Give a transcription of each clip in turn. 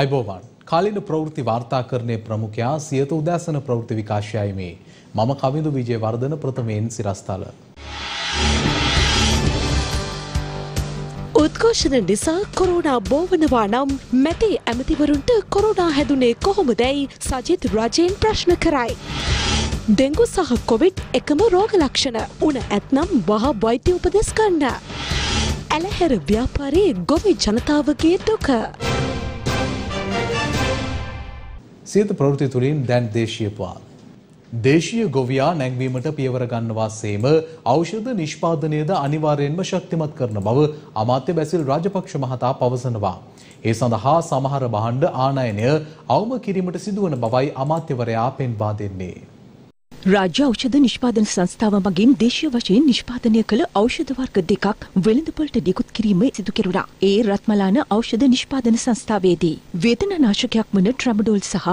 අයිබෝවන් කාලින ප්‍රවෘත්ති වාර්තාකරණය ප්‍රමුඛයා සියත උදෑසන ප්‍රවෘත්ති විකාශයයි මේ මම කවිඳු විජයවර්ධන ප්‍රථමයෙන් සිරස්ථල. උද්ඝෝෂණ නිසා කොරුණා බෝවනවා නම් මැති ඇමතිවරුන්ට කොරුණා හැදුනේ කොහොමදැයි සජිත් රජයෙන් ප්‍රශ්න කරයි. දෙංගු සහ කොවිඩ් එකම රෝග ලක්ෂණ උන ඇත්නම් වහ වෛද්‍ය උපදෙස් ගන්න. ඇලහැර ව්‍යාපාරයේ ගොවි ජනතාවගේ දුක. සියත ප්‍රවෘති තුළින් දැන් දේශීය පුවත්. දේශීය ගොවියා නැංවීමට පියවර ගන්නවා සේම ඖෂධ නිෂ්පාදනයද අනිවාර්යෙන්ම ශක්තිමත් කරන බව අමාත්‍ය බැසිල් රාජපක්ෂ මහතා පවසනවා. ඒ සඳහා සමහර බහන්්ඩ ආනයනය අවම කිරීමට සිදුවන බවයි අමාත්‍යවරයා පෙන්වා දෙන්නේ. රාජ්‍ය ඖෂධ නිෂ්පාදන සංස්ථාව මගින් දේශීය වශයෙන් නිෂ්පාදනය කළ ඖෂධ වර්ග දෙකක් වෙළඳපොළට නිකුත් කිරීම සිදු කෙරුණා. ඒ රත්මලාන ඖෂධ නිෂ්පාදන සංස්ථාවේදී වේදනානාශකයක් වන ට්‍රැමඩෝල් සහ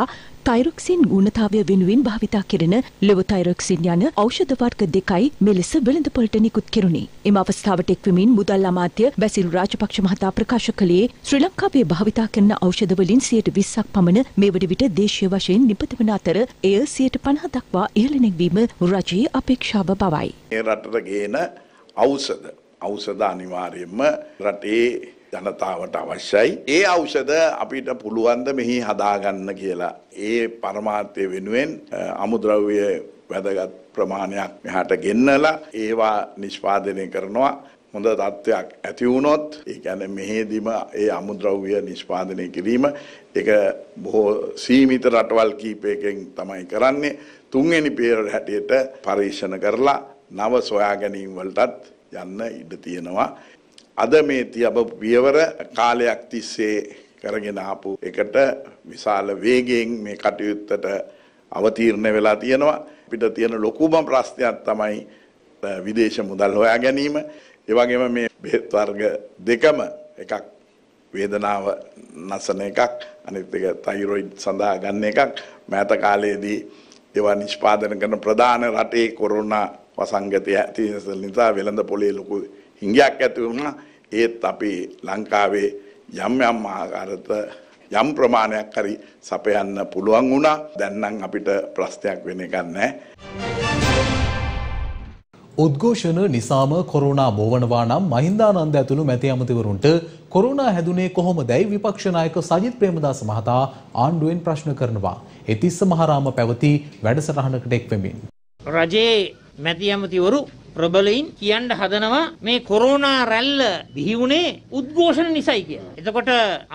තයිරොක්සින් ගුණතාවය වෙනුවෙන් භාවිතා කෙරෙන ලෙවතයිරොක්සින් යන ඖෂධ වර්ග දෙකයි මෙලෙස වෙළඳපොළට නිකුත් කෙරුණේ. එම අවස්ථාවට එක්වමින් මුදල් අමාත්‍ය බැසිල් රාජපක්ෂ මහතා ප්‍රකාශ කළේ ශ්‍රී ලංකාවේ භාවිතා කරන ඖෂධ වලින් 20ක් පමණ මේ වන විට දේශීය වශයෙන් නිපද වන අතර එය 50 දක්වා ඉහළ නැංවීම රජයේ අපේක්ෂාව බවයි. මේ රටට ගේන ඖෂධ ඖෂධ අනිවාර්යයෙන්ම රටේ ජනතාවට අවශ්‍යයි. ඒ ඖෂධ අපිට පුළුවන්ද මෙහි හදාගන්න කියලා. ඒ පරමාර්ථය වෙනුවෙන් අමුද්‍රව්‍ය වැදගත් ප්‍රමාණයක් මෙහාට ගෙන්නලා ඒවා නිෂ්පාදනය කරනවා. හොඳ තත්ත්වයක් ඇති වුණොත් ඒ කියන්නේ මෙහෙදිම ඒ අමුද්‍රව්‍ය නිෂ්පාදනය කිරීම ඒක බොහෝ සීමිත රටවල් කීපයකින් තමයි කරන්නේ. තුන්වෙනි පියවර හැටියට පරීක්ෂණ කරලා නව සොයා ගැනීම වලටත් යන්න ඉඩ තියෙනවා. අද මේ තියබ පියවර කාලයක් තිස්සේ කරගෙන ආපු එකට විශාල වේගයෙන් මේ කටයුත්තට අවතීර්ණ වෙලා තියෙනවා. අපිට තියෙන ලොකුම ප්‍රශ්නයක් තමයි විදේශ මුදල් හොයා ගැනීම. ඒ වගේම මේ බෙහෙත් වර්ග දෙකම එකක් වේදනාව නසන එකක් අනිත් එක තයිරොයිඩ් සඳහා ගන්න එකක් මෑත කාලයේදී ඒවා නිෂ්පාදන කරන ප්‍රධාන රටේ කොරෝනා වසංගතය ඇති නිසා වෙළඳ පොලේ ලොකු හිඟයක් ඇති වුණා. ඒත් අපි ලංකාවේ යම් යම් ආකාරයට යම් ප්‍රමාණයක් හරි සපයන්න පුළුවන් වුණා. දැන් නම් අපිට ප්‍රශ්නයක් වෙන එකක් නැහැ. උද්ඝෝෂණ නිසාම කොරුණා බෝවනවා නම් මහින්දානන්ද ඇතුළු මැති ඇමතිවරුන්ට කොරුණා හැදුනේ කොහොමදැයි විපක්ෂ නායක සජිත් ප්‍රේමදාස මහතා ආණ්ඩුවෙන් ප්‍රශ්න කරනවා. එතිස්ස මහරාම පැවති වැඩසටහනකට එක්වෙමින්. රජයේ මැති ඇමතිවරු ප්‍රබලයින් කියන්න හදනවා මේ කොරෝනා රැල්ල බිහි වුණේ උද්ඝෝෂණ නිසයි කියලා. එතකොට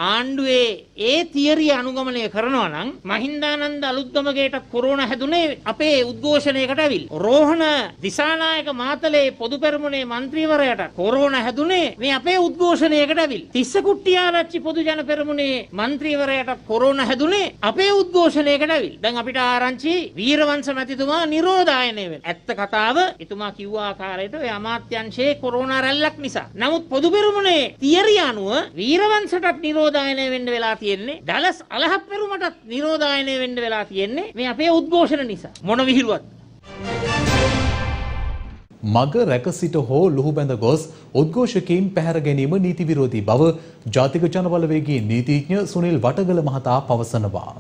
ආණ්ඩුවේ ඒ තියරිය අනුගමනය කරනවා නම් මහින්දානන්ද අලුත්ගමගේට කොරෝනා හැදුනේ අපේ උද්ඝෝෂණයකට ඇවිල්. රෝහණ දිසානායක මාතලේ පොදු පෙරමුණේ മന്ത്രിවරයාට කොරෝනා හැදුනේ මේ අපේ උද්ඝෝෂණයකට ඇවිල්. තිස්ස කුට්ටිආරච්චි පොදු ජන පෙරමුණේ മന്ത്രിවරයාට කොරෝනා හැදුනේ අපේ උද්ඝෝෂණයකට ඇවිල්. දැන් අපිට ආරංචි වීරවංශ මැතිතුමා නිරෝධායනය වෙන. ඇත්ත කතාව එතුමා කිව්වා ආකාරයට ඔය අමාත්‍යංශයේ කොරෝනා රැල්ලක් නිසා. නමුත් පොදු පෙරමුණේ තියරිය අනුව වීරවංශටත් නිරෝධායනය වෙන්න වෙලා තියෙන්නේ. ඩලස් අලහප් පෙරුමටත් නිරෝධායනය වෙන්න වෙලා තියෙන්නේ මේ අපේ උද්ඝෝෂණ නිසා. මොන විහිළුවක්ද? මග රැක සිට හෝ ලුහු බැඳ ගොස් උද්ඝෝෂකයින් පැහැර ගැනීම නීති විරෝධී බව ජාතික ජනබලවේගේ නීතිඥ සුනිල් වටගල මහතා පවසනවා.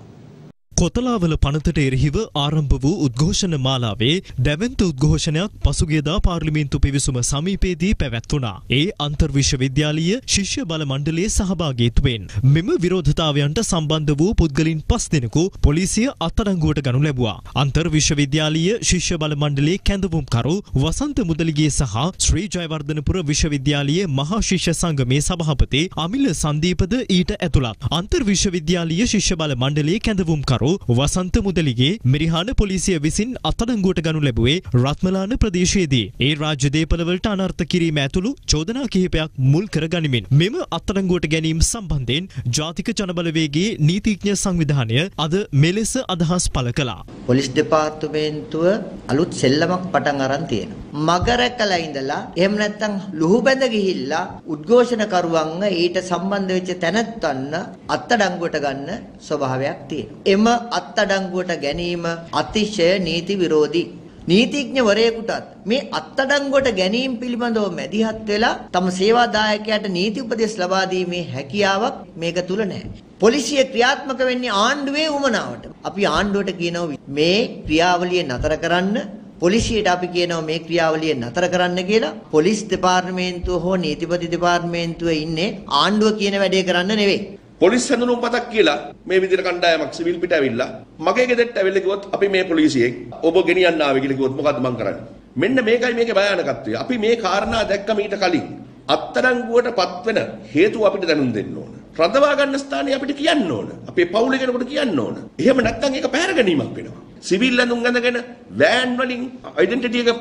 කොතලාවල පනතට එරෙහිව ආරම්භ වූ උද්ඝෝෂණ මාලාවේ දැවන්ත උද්ඝෝෂණයක් පසුගියදා පාර්ලිමේන්තු පිවිසුම සමීපයේදී පැවැත්වුණා. ඒ අන්තර්විශ්වවිද්‍යාලීය ශිෂ්‍ය බල මණ්ඩලයේ සහභාගීත්වයෙන් මෙම විරෝධතාවයන්ට සම්බන්ධ වූ පුද්ගලින් පස් දෙනෙකු පොලිසිය අත්අඩංගුවට ගනු ලැබුවා. අන්තර්විශ්වවිද්‍යාලීය ශිෂ්‍ය බල මණ්ඩලයේ කැඳවුම්කරු වසන්ත මුදලිගේ සහ ශ්‍රී ජයවර්ධනපුර විශ්වවිද්‍යාලයේ මහා ශිෂ්‍ය සංගමේ සභාපති අමිල සන්දීපද ඊට ඇතුළත්. අන්තර්විශ්වවිද්‍යාලීය ශිෂ්‍ය බල මණ්ඩලයේ කැඳවුම්කරු වසන්ත මුදලිගේ මිරිහාන පොලිසිය විසින් අත්අඩංගුවට ගනු ලැබුවේ රත්මලාන ප්‍රදේශයේදී. ඒ රාජ්‍ය දේපළවලට අනර්ථ කිරීම ඇතුළු චෝදනා කිහිපයක් මුල් කර ගනිමින් මෙම අත්අඩංගුවට ගැනීම සම්බන්ධයෙන් ජාතික ජනබලවේගේ නීතිඥ සංවිධානය අද මෙලෙස අදහස් පළ කළා. පොලිස් දෙපාර්තමේන්තුව අලුත් සෙල්ලමක් පටන් අරන් තියෙනවා. මගරැකලා ඉඳලා එහෙම නැත්නම් ලුහු බැඳ ගිහිල්ලා උද්ඝෝෂණකරුවන්ව ඊට සම්බන්ධ වෙච්ච තැනැත්තන්න අත්අඩංගුවට ගන්න ස්වභාවයක් තියෙනවා. එම අත්අඩංගුවට ගැනීම අතිශය නීති විරෝධී. නීතිඥවරයෙකුටත් මේ අත්අඩංගුවට ගැනීම පිළිබඳව මැදිහත් වෙලා තම සේවාදායකයාට නීති උපදෙස් ලබා දීමේ හැකියාවක් මේක තුල නැහැ. පොලිසිය ක්‍රියාත්මක වෙන්නේ ආණ්ඩුවේ උමනාවට. අපි ආණ්ඩුවට කියනවා මේ ක්‍රියාවලිය නතර කරන්න පොලිසියට අපි කියනවා මේ ක්‍රියාවලිය නතර කරන්න කියලා. පොලිස් දෙපාර්තමේන්තුව හෝ නීතිපති දෙපාර්තමේන්තුව ඉන්නේ ආණ්ඩුව කියන වැඩේ කරන්න නෙවෙයි. පොලිස් හැඳුනුම් පතක් කියලා මේ විදිහට කණ්ඩායමක් සිවිල් පිට ඇවිල්ලා මගේ ගෙදරට ඇවිල්ලා කිව්වොත් අපි මේ පොලිසියෙන් ඔබ ගෙනියන්න ආවේ කියලා කිව්වොත් මොකද්ද මං කරන්නේ? මෙන්න මේකයි මේකේ භයානකත්වය. අපි මේ කාරණා දැක්කම ඊට කලින් අත්අඩංගුවට පත්වෙන හේතු අපිට දැනුම් දෙන්න ඕන. රඳවා ගන්න ස්ථානේ අපිට කියන්න ඕන. අපේ පවුලේ කෙනෙකුට කියන්න ඕන. එහෙම නැත්නම් ඒක පැහැර ගැනීමක් වෙනවා. සිවිල් ඇඳුම් ඇඳගෙන වෑන් වලින් ඩෙන්ටිටි එක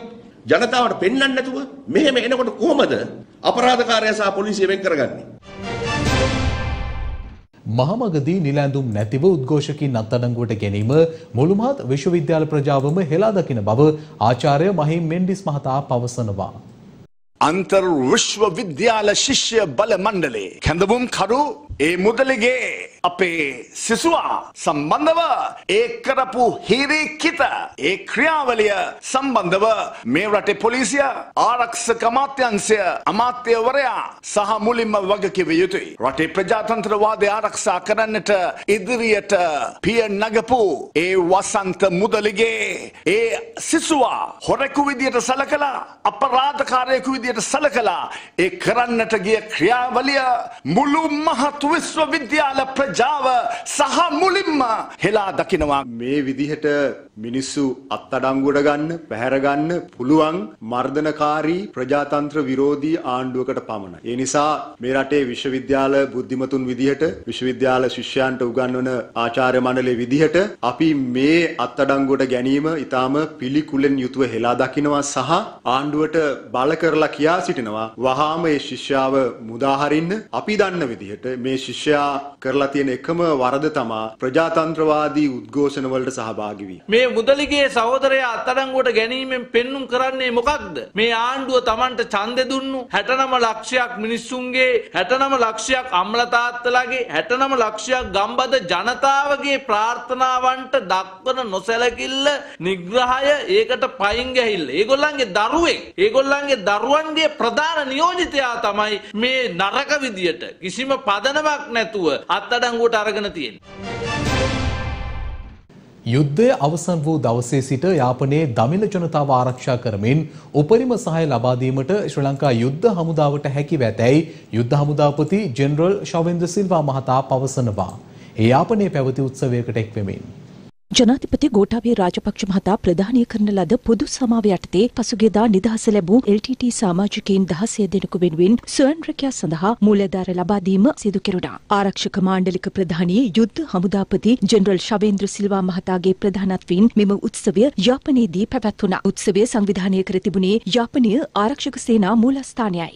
ජනතාවට පෙන්වන්න නැතුව මෙහෙම එනකොට කොහොමද අපරාධකාරයා සහ පොලිසිය වෙන් කරගන්නේ? මහමගදී නිලැඳුම් නැතිව උද්ඝෝෂකින් අත්අඩංගුවට ගැනීම මුළුමහත් විශ්වවිද්‍යාල ප්‍රජාවම හෙලා දකින බව ආචාර්ය මහිම් මෙන්ඩිස් මහතා පවසනවා. අන්තර් විශ්වවිද්‍යාල ශිෂ්‍ය බල මණ්ඩලේ කැඳවුම් කරු ඒ මුදලිගේ අපේ සිසුවා සම්බන්ධව ඒ කරපු හිරිකිත ඒ ක්‍රියාවලිය සම්බන්ධව මේ රටේ පොලිසිය ආරක්ෂක අමාත්‍යංශය අමාත්‍යවරයා සහ මුලින්ම වගකිව යුතුයි. රටේ ප්‍රජාතන්ත්‍රවාදය ආරක්ෂා කරන්නට ඉදිරියට පිය නගපු ඒ වසන්ත මුදලිගේ ඒ සිසුවා හොරෙකු විදියට සලකලා අපරාධකාරයෙකු විදියට සලකලා ඒ කරන්නට ගිය ක්‍රියාවලිය මුළු මහත් විශ්වවිද්‍යාල ප්‍රජාව සහ මුලින්ම හෙලා දකිනවා. මේ විදිහට මිනිස්සු අත්අඩංගුවට ගන්න පැහැරගන්න පුළුවන් මර්ධනකාරී ප්‍රජාතන්ත්‍ර විරෝධී ආණ්ඩුවකට පමණයි. ඒ නිසා මේ රටේ විශ්වවිද්‍යාල බුද්ධිමතුන් විදිහට විශ්වවිද්‍යාල ශිෂ්‍යයන්ට උගන්වන ආචාර්ය මණ්ඩලයේ විදිහට අපි මේ අත්අඩංගුවට ගැනීම ඊටාම පිළිකුලෙන් යුතුව හෙලා දකිනවා සහ ආණ්ඩුවට බල කරලා කියා සිටිනවා වහාම මේ ශිෂ්‍යාව මුදා හරින්න අපි දන්න විදිහට මේ ශිෂ්‍යයා කරලා තියෙන එකම වරද තමා ප්‍රජාතන්ත්‍රවාදී උද්ඝෝෂණ වලට සහභාගී වී. මේ මුදලිගේ සහෝදරයා අත්අඩංගුවට ගැනීමෙන් පෙන්눔 කරන්නේ මොකක්ද? මේ ආණ්ඩුව Tamanට ඡන්දෙ දුන්නු 69 ලක්ෂයක් මිනිස්සුන්ගේ 69 ලක්ෂයක් අම්ල තාත්තලාගේ 69 ලක්ෂයක් ගම්බද ජනතාවගේ ප්‍රාර්ථනාවන්ට දක්වන නොසැලකිල්ල නිග්‍රහය ඒකට පයින් ගැහිල්ල. ඒගොල්ලන්ගේ දරුවෙක් ඒගොල්ලන්ගේ දරුවන්ගේ ප්‍රධාන නියෝජිතයා තමයි මේ නරක විදියට කිසිම පදනමක් නැතුව අත්අඩංගුවට අරගෙන තියෙන්නේ. යුද්ධය අවසන් වූ දවසේ සිට යාපනයේ දමිළ ජනතාව ආරක්ෂා කරමින් උපරිම සහාය ලබා දීමට ශ්‍රී ලංකා යුද්ධ හමුදාවට හැකිව ඇතැයි යුද්ධ හමුදාපති ජෙනරල් ශවෙන්ද්‍ර සිල්වා මහතා පවසනවා. ඒ යාපනයේ පැවති උත්සවයකට එක්වෙමින්. ජනාධිපති ගෝඨාභය රාජපක්ෂ මහතා ප්‍රධානය කරන ලද පොදු සමාව යටතේ පසුගියදා නිදහස ලැබූ LTT සමාජිකයින් 16 දෙනෙකු වෙනුවෙන් ස්වයං රැකියාව සඳහා මූලාධාර ලබා දීම සිදු කෙරුණා. ආරක්ෂක මාණ්ඩලික ප්‍රධානී යුද්ධ හමුදාපති ජෙනරල් ශවේන්ද්‍ර සිල්වා මහතාගේ ප්‍රධානත්වයෙන් මෙම උත්සවය යාපනයේදී පැවැත්වුණා. උත්සවය සංවිධානය කර තිබුණේ යාපනීය ආරක්ෂක සේනා මූලස්ථානයයි.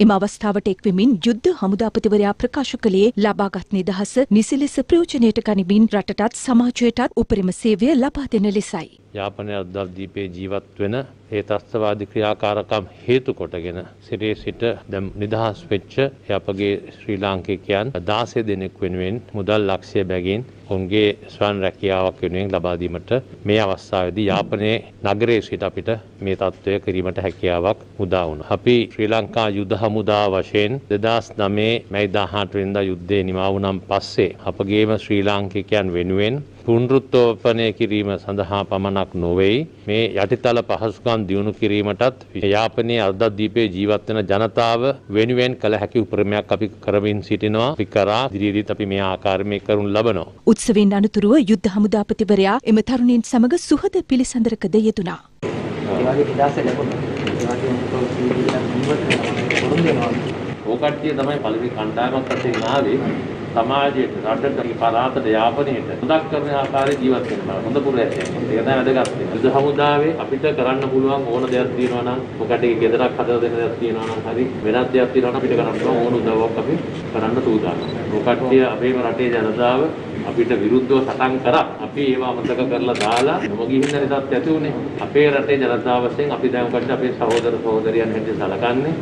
එම අවස්ථාවට එක්වෙමින් යුද්ධ හමුදාපතිවරයා ප්‍රකාශ කළේ ලබාගත් නිදහස නිසි ලෙස ප්‍රයෝජනයට ගනිමින් රටටත් සමාජයටත් උපරිම සේවය ලබා දෙන ලෙසයි. යාපනය අද්දීපයේ ජීවත් වෙන ඒ තස්තවාදී ක්‍රියාකාරකම් හේතු කොටගෙන සිරේ සිට දැම් නිදහස් වෙච්ච අපගේ ශ්‍රී ලාංකිකයන් දාසය දෙනෙක් වෙනුවෙන් මුදල් ලක්ෂය බැගින් ඔවුන්ගේ ස්වන් රැකියාවක් වෙනුවෙන් ලබාදීමට මේ අවස්ථාවේදී යාපනයේ නගරයේ සිට අපිට මේ තත්ත්වය කිරීමට හැකියාවක් උදා වුණා. අපි ශ්‍රී ලංකා යුද හමුදා වශයෙන් 2009 මැයි 18 වෙනිදා යුද්ධය නිමා වුණාන් පස්සේ අපගේම ශ්‍රී ලාංකිකයන් වෙනුවෙන් පුනරුත්ථෝපනය කිරීම සඳහා පමණක් නොවෙයි. මේ යටිතල පහසුකම් දියුණු කිරීමටත් යාපනයේ අර්ධද්වීපයේ ජීවත් වෙන ජනතාව වෙනුවෙන් කළ හැකි උපරිමයක් අපි කරමින් සිටිනවා. අපි කරා ඉදිරියේදීත් අපි මේ ආකාරයෙන් කරනු ලබනවා. උත්සවයෙන් අනතුරුව යුද්ධ හමුදාපතිවරයා එම තරුණින් සමග සුහද පිළිසඳරකද යෙදුණා. ඕකට්ටිය තමයි පළවෙනි කණ්ඩායමක් වශයෙන් ආවේ සමාජයට රටට පළාතට යාපනයට හොදක් කරන ආකාරයේ ජීවත් වෙනවා. හොඳ පුරයක් ඒක තමයි වැදගත්. යුද හමුදාවේ අපිට කරන්න පුළුවන් ඕන දෙයක් තියෙනවා නම් මොකට ඒක ගෙදරක් හදලා දෙන්න දෙයක් තියෙනවා නම් හරි වෙනත් දෙයක් තියෙනවා නම් අපිට කරන්න පුළුවන් ඕන උදව්වක් අපි කරන්න සූදානම් ඔකට්ටිය අපේම රටේ ජනතාව අපිට විරුද්ධව සටන් කරා. අපි ඒවා අමතක කරලා දාලා නොගිහින් යන තත්ත්වයට ඇති උනේ. අපේ රටේ ජනතාව වශයෙන් අපි දැන් ඔකට අපේ සහෝදර සහෝදරියන් හැටියට සලකන්නේ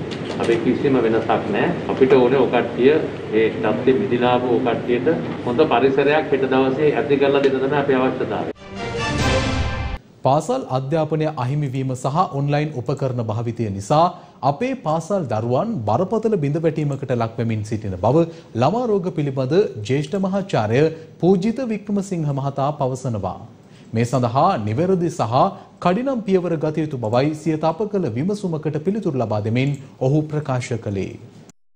අපි කිසිම වෙනසක් නැහැ. අපිට ඕනේ ඔය කට්ටිය ඒ තත්ත්වෙ මිදිලාම ඔය කට්ටියට හොඳ පරිසරයක් හෙට දවසේ ඇති කරලා දෙන්න තමයි අපේ අවශ්‍යතාවය. පාසල් අධ්‍යාපනය අහිමිවීම සහ ඔන්ලයින් උපකරණ භාවිතය නිසා අපේ පාසල් දරුවන් බරපතල බිඳ වැටීමකට ලක්වෙමින් සිටින බව ළමා රෝග පිළිබඳ ජ්‍යෙෂ්ඨ මහාචාර්ය පූජිත වික්‍රමසිංහ මහතා පවසනවා. මේ සඳහා නිවැරදි සහ කඩිනම් පියවර ගත යුතු බවයි සියත අප කළ විමසුමකට පිළිතුරු ලබා දෙමින් ඔහු ප්‍රකාශ කළේ.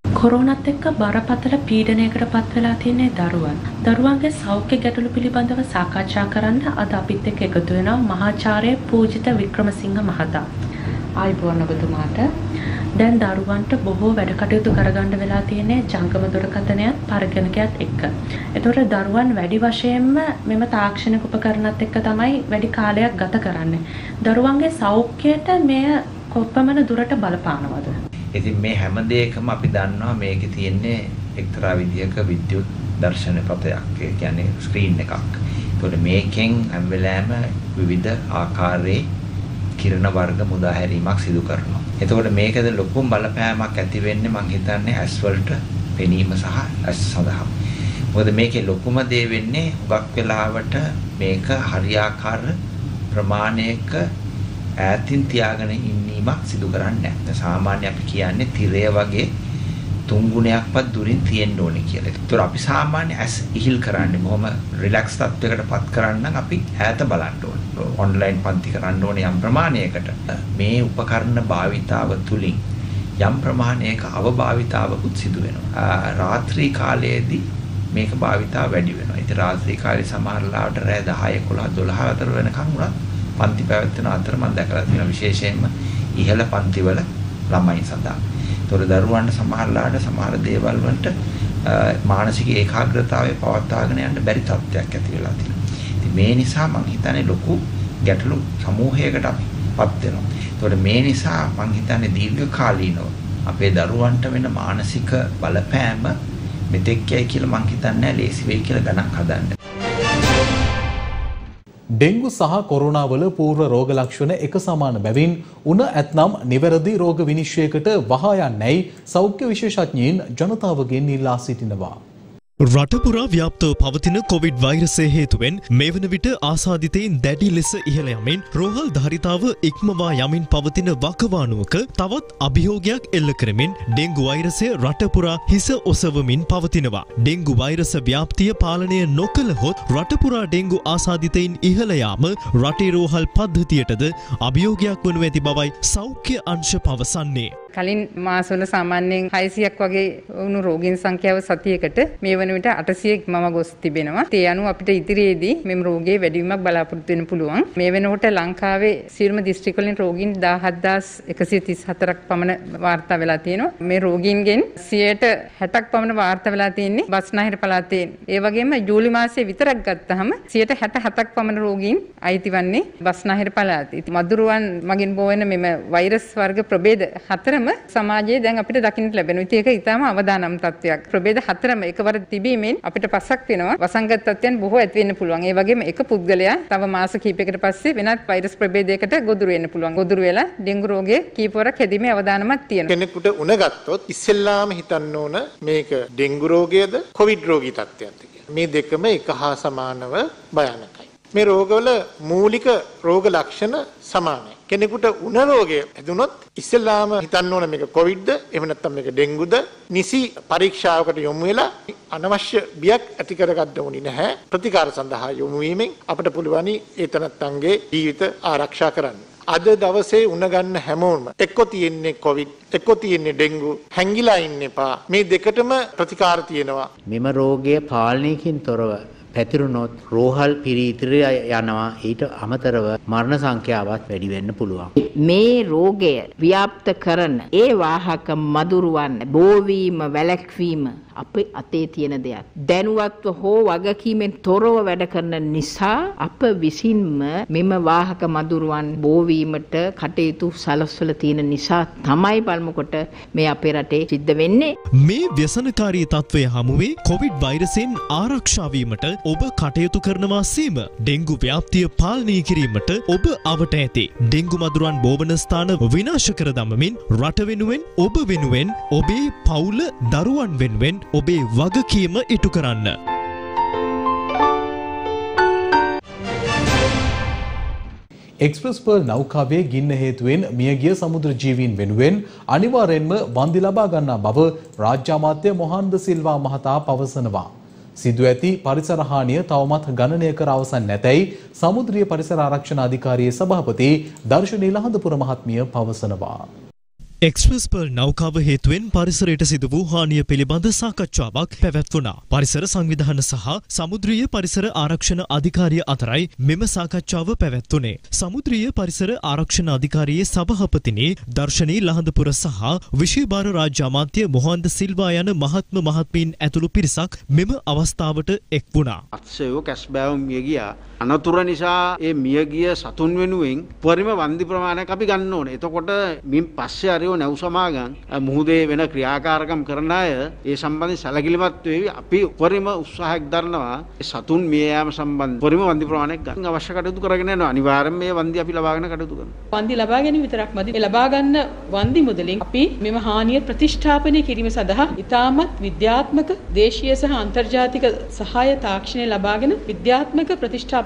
කොරෝනත් එක්ක බරපතල පීඩනයකට පත් වෙලා තියෙන්නේ දරුවන්. දරුවන්ගේ සෞඛ්‍ය ගැටලු පිළිබඳව සාකච්ඡා කරන්න අද අපිත් එක්ක එකතු වෙනවා මහාචාර්ය පූජිත වික්‍රමසිංහ මහතා. ආයිබෝන් ඔබතුමාට දැන් දරුවන්ට බොහෝ වැඩ කටයුතු කරගන්න වෙලා තියෙන්නේ ජංගම දුරකථනයත් පරිගණකයත් එක්ක. ඒතකොට දරුවන් වැඩි වශයෙන්ම මෙම තාක්ෂණික උපකරණත් එක්ක තමයි වැඩි කාලයක් ගත කරන්නේ. දරුවන්ගේ සෞඛ්‍යයට මෙය කොපමණ දුරට බලපානවද? ඉතින් මේ හැම දෙයකම අපි දන්නවා මේකේ තියෙන්නේ එක්තරා විදියක විද්‍යුත් දර්ශන පතයක්. ඒ කියන්නේ ස්ක්‍රීන් එකක්. ඒතකොට මේකෙන් හැම වෙලාවෙම විවිධ ආකාරයේ කිරණ වර්ග මුදා හැරීමක් සිදු කරනවා. එතකොට මේකද ලොකුම බලපෑමක් ඇති වෙන්නේ මං හිතන්නේ ඇස් වලට පෙනීම සහ ඇස් සඳහා. මොකද මේකේ ලොකුම දේ වෙන්නේ හුඟක් වෙලාවට මේක හරියාකාර ප්‍රමාණයක ඈතින් තියාගෙන ඉන්නීමක් සිදු කරන්නේ නැහැ. සාමාන්‍ය අපි කියන්නේ තිරය වගේ තුන් ගුණයක්වත් දුරින් තියෙන්න ඕනේ කියලා. ඒතර අපි සාමාන්‍ය ඇස් ඉහිල් කරන්නේ බොහොම රිලැක්ස් තත්වයකටපත් කරන්න අපි ඈත බලන්න ඕනේ. ඔන්ලයින් පන්ති කරන්න ඕනේ යම් ප්‍රමාණයකට. මේ උපකරණ භාවිතාව තුලින් යම් ප්‍රමාණයක අවභාවිතාවකුත් සිදු වෙනවා. රාත්‍රී කාලයේදී මේක භාවිතාව වැඩි වෙනවා. ඉතින් රාත්‍රී කාලේ සමහර ලාවට රෑ 10 11 12 අතර වෙනකන් උනත් පන්ති පැවැත්වෙන අතර මම දැකලා තියෙනවා විශේෂයෙන්ම ඉහළ පන්තිවල ළමයි සඳහා. ඒතොර දරුවන්ට සමහරලාට සමහර දේවල් වලට මානසික ඒකාග්‍රතාවය පවත්වාගෙන යන්න බැරි තත්ත්වයක් ඇති වෙලා තියෙනවා. ඉතින් මේ නිසා මම හිතන්නේ ලොකු ගැටලු සමූහයකට අපිපත් වෙනවා. ඒතොර මේ නිසා මම හිතන්නේ දීර්ඝ කාලීනව අපේ දරුවන්ට වෙන මානසික බලපෑම මෙතෙක් යයි කියලා මම හිතන්නේ ලේසි වෙයි කියලා ගණන් හදන්න. ඩෙංගු සහ කොරුණාවල පූර්ව රෝග ලක්ෂණ එක සමාන බැවින් උන ඇත්නම් නිවැරදි රෝග විනිශ්චයකට වහා යන්නැයි සෞඛ්‍ය විශේෂඥයින් ජනතාවගෙන් ඉල්ලා සිටිනවා. රටපුරා ව්‍යාප්තව පවතින කොවිඩ් වෛරසය හේතුවෙන් මේ වන විට ආසාධිතයින් දැඩි ලෙස ඉහළ යමින් රෝහල් ධාරිතාව ඉක්මවා යමින් පවතින වකවානුවක තවත් අභියෝගයක් එල්ල කරමින් ඩෙංගු වෛරසය රටපුරා හිස ඔසවමින් පවතිනවා. ඩෙංගු වෛරස ව්‍යාප්තිය පාලනය නොකළහොත් රටපුරා ඩෙංගු ආසාධිතයින් ඉහළ යාම රටේ රෝහල් පද්ධතියටද අභියෝගයක් වනු ඇති බවයි සෞඛ්‍ය අංශ පවසන්නේ. කලින් මාසවල සාමාන්‍යයෙන් 600ක් වගේ වුණු රෝගීන් සංඛ්‍යාව සතියකට මේ වන විට 800 ඉක්මව ගොස් තිබෙනවා. ඒ අනුව අපිට ඉදිරියේදී මෙම රෝගයේ වැඩිවීමක් බලාපොරොත්තු වෙන්න පුළුවන්. මේ වෙනකොට ලංකාවේ සියලුම දිස්ත්‍රික් වලින් රෝගීන් 17134ක් පමණ වාර්තා වෙලා තියෙනවා. මේ රෝගීන්ගෙන් 60ක් පමණ වාර්තා වෙලා තියෙන්නේ බස්නාහිර පළාතේ. ඒ වගේම ජූලි මාසයේ විතරක් ගත්තහම 67ක් පමණ රෝගීන් අයිති වන්නේ බස්නාහිර පළාතේ. මදුරුවන් මගින් බෝවෙන මෙම වෛරස් වර්ග ප්‍රභේද හතරම සමාජයේ දැන් අපිට දකින්නට ලැබෙනවා. ඉතින් ඒක ඊටාම අවදානම් තත්වයක්. ප්‍රභේද හතරම එකවර තිබීමෙන් අපිට පසක් වෙනවා. වසංගත තත්ත්වයන් බොහෝ ඇති වෙන්න පුළුවන්. ඒ වගේම එක පුද්ගලයා තව මාස කිහිපයකට පස්සේ වෙනත් වෛරස් ප්‍රභේදයකට ගොදුරු වෙන්න පුළුවන්. ගොදුරු වෙලා ඩෙන්ගු රෝගයේ කීපවරක් හැදීමේ අවදානමක් තියෙනවා. කෙනෙකුට උණ ගත්තොත් ඉස්සෙල්ලාම හිතන්න ඕන මේක ඩෙන්ගු රෝගයද කොවිඩ් රෝගී තත්ත්වයක්ද කියලා. මේ දෙකම එක හා සමානව භයානකයි. මේ රෝගවල මූලික රෝග ලක්ෂණ සමානයි. කෙනෙකුට උණ රෝගය හැදුනොත් ඉස්සෙල්ලාම හිතන්න ඕන මේක කොවිඩ්ද එහෙම නැත්නම් මේක ඩෙන්ගුද නිසි පරීක්ෂාවකට යොමු වෙලා අනවශ්‍ය බියක් ඇති කරගන්න ඕනි නැහැ ප්‍රතිකාර සඳහා යොමු වීමෙන් අපිට පුළුවනි ඒ තනත්තන්ගේ ජීවිත ආරක්ෂා කරන්න. අද දවසේ උණ ගන්න හැමෝම එක්ක තියෙන්නේ කොවිඩ් එක්ක තියෙන්නේ ඩෙන්ගු හැංගිලා ඉන්න එපා මේ දෙකටම ප්‍රතිකාර තියෙනවා. මෙම රෝගය පාලනයකින් තොරව පැතිරුණොත් රෝහල් පිරීතිරය යනවා ඊට අමතරව මරණ සංඛ්‍යාවත් වැඩි වෙන්න පුළුවන්. මේ රෝගය ව්‍යාප්ත කරන ඒ වාහක මදුරුවන් බෝවීම වැළැක්වීම අපේ අතේ තියෙන දෙයක්. දැනුවත්ව හෝ වගකීමෙන් තොරව වැඩ කරන නිසා අප විසින්ම මෙම වාහක මදුරුවන් බෝවීමට කටයුතු සලස්වල තියෙන නිසා තමයි බලමුකොට මේ අපේ රටේ සිද්ධ වෙන්නේ. මේ ව්‍යසනකාරී තත්ත්වය හමුවේ කොවිඩ් වෛරසයෙන් ආරක්ෂාවීමට ඔබ කටයුතු කරනවා සීම ඩෙංගු ව්‍යාප්තිය පාලනය කිරීමට ඔබ අවට ඇති. ඩෙංගු මදුරුවන් බෝවන ස්ථාන විනාශ කර දමමින් රට වෙනුවෙන් ඔබ වෙනුවෙන් ඔබේ පවුල දරුවන් වෙනුවෙන් ඔබේ වගකීම ඉටු කරන්න. එක්ස්ප්‍රස් පර්ල් නෞකාවේ ගින්න හේතුවෙන් මියගිය සමුද්‍ර ජීවීන් වෙනුවෙන් අනිවාර්යෙන්ම වන්දි ලබා ගන්නා බව රාජ්‍ය අමාත්‍ය මොහන්ද සිල්වා මහතා පවසනවා. සිදු ඇති පරිසර හානිය තවමත් ගණනය කර අවසන් නැතැයි සමුද්‍රීය පරිසර ආරක්ෂණ අධිකාරියේ සභාපති දර්ශනී ලහඳපුර මහත්මිය පවසනවා. එක්ස්ප්‍රස් පර්ල් නෞකාව හේතුවෙන් පරිසරයට සිදු වූ හානිය පිළිබඳ සාකච්ඡාවක් පැවැත්වුණා. පරිසර සංවිධාන සහ සමුද්‍රීය පරිසර ආරක්ෂණ අධිකාරිය අතරයි මෙම සාකච්ඡාව පැවැත්වුණේ. සමුද්‍රීය පරිසර ආරක්ෂණ අධිකාරියේ සභාපතිනි දර්ශනී ලහඳපුර සහ විශේභාර රාජ්‍ය අමාත්‍ය මොහන්ද සිල්වා යන මහත්ම මහත්මීන් ඇතුළු පිරිසක් මෙම අවස්ථාවට එක් වුණා. අත්සයෝ කැස්බෑවුම් මිය ගියා. අනතුර නිසා ඒ මියගිය සතුන් වෙනුවෙන් උපරිම වන්දි ප්‍රමාණයක් අපි ගන්න ඕනේ. එතකොට මින් පස්සේ අරයෝ නැව් සමාගම් මුහුදේ වෙන ක්‍රියාකාරකම් කරන අය ඒ සම්බන්ධයෙන් සැලකිලිමත් වෙවි. අපි උපරිම උත්සාහයක් දරනවා ඒ සතුන් මිය යාම සම්බන්ධ උපරිම වන්දි ප්‍රමාණයක් ගන්න අවශ්‍ය කටයුතු කරගෙන යනවා. අනිවාර්යෙන් මේ වන්දි අපි ලබාගෙන කටයුතු කරනවා. වන්දි ලබා ගැනීම විතරක් මදි. ඒ ලබා ගන්න වන්දි මුදලින් අපි මෙම හානිය ප්‍රතිෂ්ඨාපනය කිරීම සඳහා ඉතාමත් විද්‍යාත්මක දේශීය සහ අන්තර්ජාතික සහාය තාක්ෂණය ලබාගෙන විද්‍යාත්මක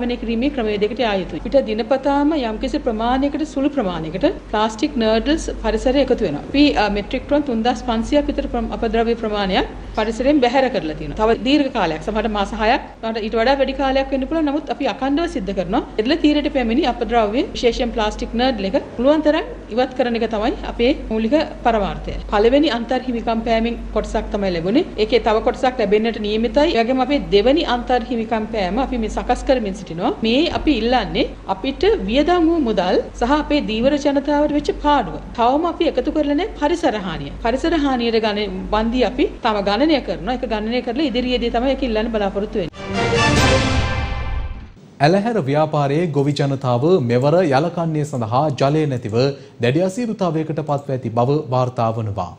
ප්‍රතිෂ්ඨාපනය කිරීමේ ක්‍රමවේදයකට යා යුතුයි. පිට දිනපතාම යම්කිසි ප්‍රමාණයකට සුළු ප්‍රමාණයකට ප්ලාස්ටික් නර්ඩල්ස් පරිසරය එකතු වෙනවා. අපි මෙට්‍රික් ටොන් 3500ක් විතර අපද්‍රව්‍ය ප්‍රමාණයක් පරිසරයෙන් බැහැර කරලා තියෙනවා. තව දීර්ඝ කාලයක් සමහරට මාස 6ක් ඊට වඩා වැඩි කාලයක් වෙන්න පුළුවන්. නමුත් අපි අඛණ්ඩව සිද්ධ කරනවා. එදල තීරයට පැමිණි අපද්‍රව්‍ය විශේෂයෙන් ප්ලාස්ටික් නර්ඩල් එක පුළුවන් තරම් ඉවත් කරන එක තමයි අපේ මූලික පරමාර්ථය. පළවෙනි අන්තර් හිමිකම් පෑමෙන් කොටසක් තමයි ලැබුණේ. ඒකේ තව කොටසක් ලැබෙන්නට නියමිතයි. ඒ වගේම අපේ දෙවැනි අන්තර් හිමිකම් පෑම අපි මේ සකස් කරමින් සිටිනවා. මේ අපි ඉල්ලන්නේ අපිට වියදම් වූ මුදල් සහ අපේ දීවර ජනතාවට වෙච්ච පාඩුව. තවම අපි එකතු කරලා නැහැ පරිසර හානිය. පරිසර හානියට ගණන් වන්දි අපි තම ගණනය කරනවා. ඒක ගණනය කරලා ඉදිරියේදී තමයි ඒක ඉල්ලන්න බලාපොරොත්තු වෙන්නේ. ඇලහැර ව්‍යාපාරයේ ගොවි ජනතාව මෙවර යලකන්නේ සඳහා ජලය නැතිව දැඩි අසීරුතාවයකට පත්ව ඇති බව වාර්තා වනවා.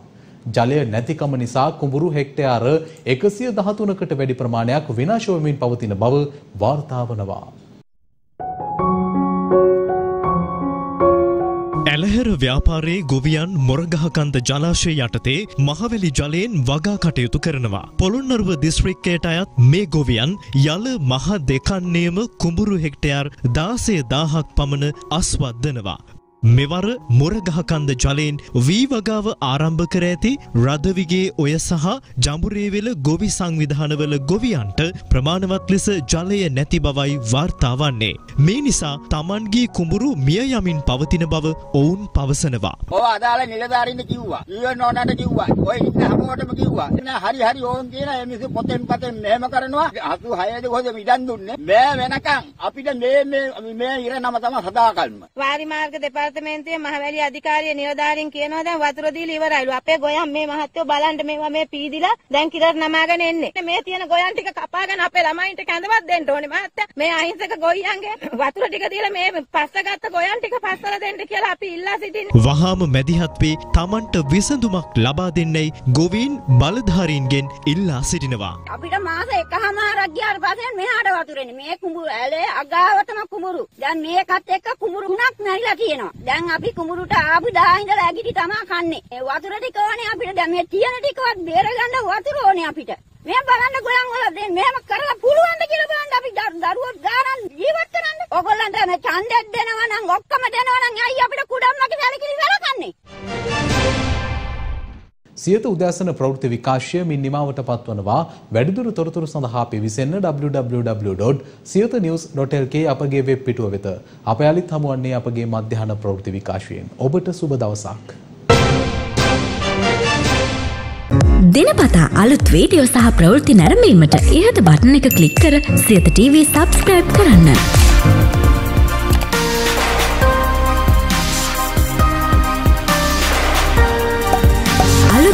ජලය නැතිකම නිසා කුඹුරු හෙක්ටයාර එකසිය දහතුනකට වැඩි ප්‍රමාණයක් විනාශවමින් පවතින බව වාර්තා වනවා. ඇලහැර ව්‍යාපාරයේ ගොවියන් මොරගහකන්ද ජලාශය යටතේ මහවැලි ජලයෙන් වගා කටයුතු කරනවා. පොළොන්නරුව දිස්ත්‍රික්කයට අයත් මේ ගොවියන් යල මහ දෙකන්නේම කුඹුරු හෙක්ටයාර් දාසය දාහක් පමණ අස්වද්දනවා. මෙවර මොරගහකන්ද ජලයෙන් වී වගාව ආරම්භ කර ඇති රදවිගේ ඔය සහ ජඹුරේවෙල ගොවි සංවිධානවල ගොවියන්ට ප්‍රමාණවත් ලෙස ජලය නැති බවයි වාර්තා වන්නේ. මේ නිසා තමන්ගේ කුඹුරු මිය යමින් පවතින බව ඔවුන් පවසනවා. ඔය අදාළ නිලධාරීන්ට කිව්වා. ඊයන් ඕනට කිව්වා. ඔය ඉන්න හැමෝටම කිව්වා. හරි හරි ඕන් කියන මේ මිනිස්සු පොතෙන් පතෙන් මෙහෙම කරනවා. 86 කොහෙද ඉඩම් දුන්නේ. මේ වෙනකන් අපිට මේ මේ මේ ඉර නම තමයි සදාකල්ම. වාරි මාර්ග දෙපාර්තමේන්තුවේ දෙපාර්තමේන්තුවේ මහවැලි අධිකාරිය නිලධාරීන් කියනවා දැන් වතුර දීලා ඉවරයිලු. අපේ ගොයන් මේ මහත්තයෝ බලන්න මේවා මේ පීදිලා දැන් කිරට නමාගෙන එන්නේ. මේ තියෙන ගොයන් ටික කපාගෙන අපේ ළමයින්ට කැඳවත් දෙන්න ඕනේ මහත්තයා. මේ අහිංසක ගොයියන්ගේ වතුර ටික දීලා මේ පස්සගත්ත ගොයන් ටික පස්සලා දෙන්න කියලා අපි ඉල්ලා සිටින්නේ. වහාම මැදිහත් වී Tamanට විසඳුමක් ලබා දෙන්නයි ගොවීන් බලධාරීන්ගෙන් ඉල්ලා සිටිනවා. අපිට මාස එකහමාරක් ගියාට පස්සේ මෙහාට වතුරෙන්නේ. මේ කුඹුරු ඇලේ අගාවටම කුඹුරු. දැන් මේකත් එක්ක කුඹුරුණක් නැරිලා තියෙනවා. දැන් අපි කුඹුරුට ආපු දා ඉඳලා ඇගිලි තමා කන්නේ. ඒ වතුර ටික ඕනේ අපිට. දැන් මේ තියෙන ටිකවත් බේරගන්න වතුර ඕනේ අපිට. මේ බලන්න ගොයන් වල දෙන්න මෙහෙම කරලා පුළුවන් ද කියලා බලන්න අපි දරුවෝ ගානන් ජීවත් කරන්න. ඔයගොල්ලන්ට මේ ඡන්දයක් දෙනවා නම් ඔක්කොම දෙනවා නම් ඇයි අපිට කුඩම්මගේ සැලකිලි සැලකන්නේ? සියත උදෑසන ප්‍රවෘත්ති විකාශය මින් නිමාවට පත්වනවා වැඩිදුර තොරතුරු සඳහා පිවිසෙන්න www.siyathanews.lk අපගේ වෙබ් පිටුව වෙත. අප යළිත් හමුවන්නේ අපගේ මධ්‍යහන ප්‍රවෘත්ති විකාශයෙන්. ඔබට සුබ දවසක්. දිනපතා අලුත් වීඩියෝ සහ ප්‍රවෘත්ති නැරඹීමට ඉහත බටන එක ක්ලික් කර සියත TV සබස්ක්‍රයිබ් කරන්න.